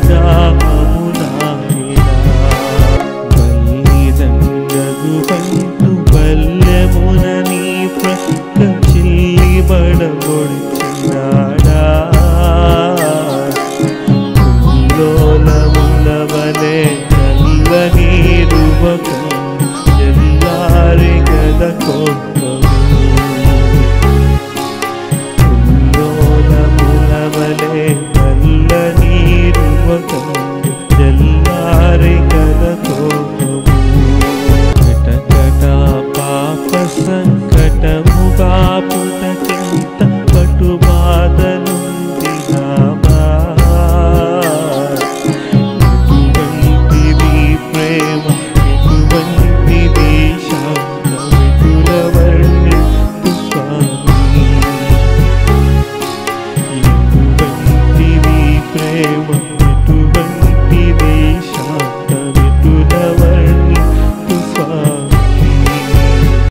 जग tão vapo